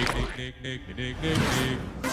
Nick, Nick, Nick, Nick, Nick, Nick, Nick.